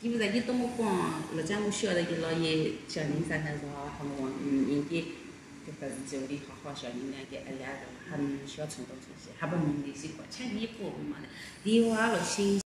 基本上伊跟我讲，老讲我晓得伊老爷小人啥呢是好们往，嗯，人家就不是在屋里好好小人两个，阿爷都还小村东出去，还不忙那些活，吃米不嘛的，电话老新。